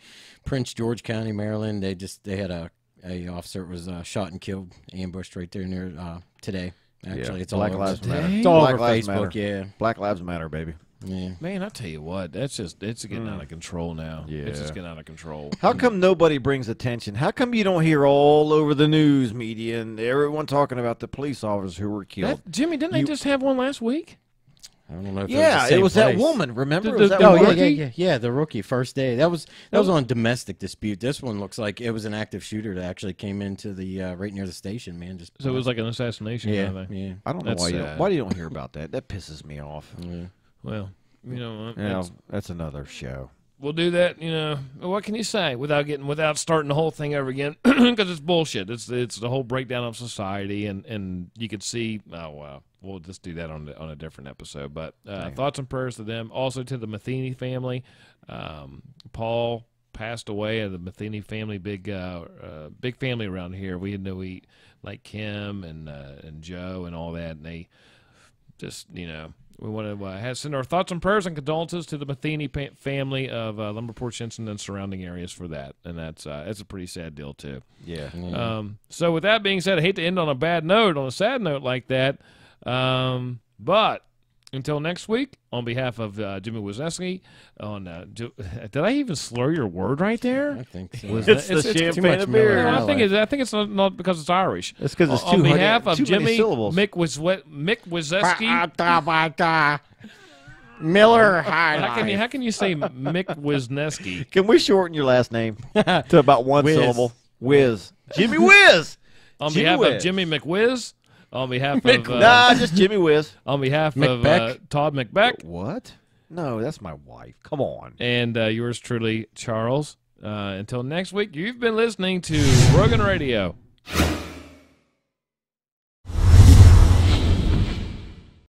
Prince George County, Maryland. They just they had a a officer was uh, shot and killed, ambushed right there near uh, today. Actually, it's all Black over, Lives the- Matter. It's all Black over Lives Facebook. Matter. Black Lives Matter, baby. Yeah, yeah. Man, I tell you what, that's just it's getting out of control now. Yeah. It's just getting out of control. How come nobody brings attention? How come you don't hear all over the news media and everyone talking about the police officers who were killed? That, Jimmy, didn't they just have one last week? I don't know. If yeah, it it was, was the same that place. woman. Remember, The- it was the- that Oh yeah, yeah, rookie? yeah, yeah. The rookie first day. That was that was on domestic dispute. This one looks like it was an active shooter that actually came into the uh, right near the station. Man, just So it was like an assassination yeah, kind of thing. yeah. I don't know That's why you sad. don't, why you don't hear about that. That pisses me off. yeah. Well, you know, You know, it's- that's another show. we'll do that. You know, what can you say without getting without starting the whole thing over again? Because it's bullshit. It's it's the whole breakdown of society, and and you could see. Oh well, we'll just do that on the, on a different episode. But uh, thoughts and prayers to them. Also to the Matheny family. Um, Paul passed away, and the Matheny family, big uh, uh, big family around here. We had know we like Kim and uh, and Joe and all that, and they just you know we want to uh, have, send our thoughts and prayers and condolences to the Matheny pa- family of uh, Lumberport, Shinnston, and surrounding areas for that, and that's uh, that's a pretty sad deal too. Yeah. Um, so with that being said, I hate to end on a bad note, on a sad note like that, um, but Until next week, on behalf of uh, Jimmy Wisniewski, on uh, Ju- did I even slur your word right there? I think so. Was It's that- the it's- champagne too much beer. No, I think it's, I think it's not, not because it's Irish. It's because it's on too behalf of too many Jimmy syllables. Mick was Mick Wizeski. Miller High How can you how can you say Mick Wisniewski? Can we shorten your last name to about one Whiz. syllable? Wiz. Jimmy Wiz. On Jimmy behalf Whiz. of Jimmy McWiz, on behalf of uh, nah, just Jimmy Whiz. on behalf of uh, Todd McBeck, What? No, that's my wife. Come on. and uh, yours truly, Charles. Uh, until next week, you've been listening to Rogan Radio.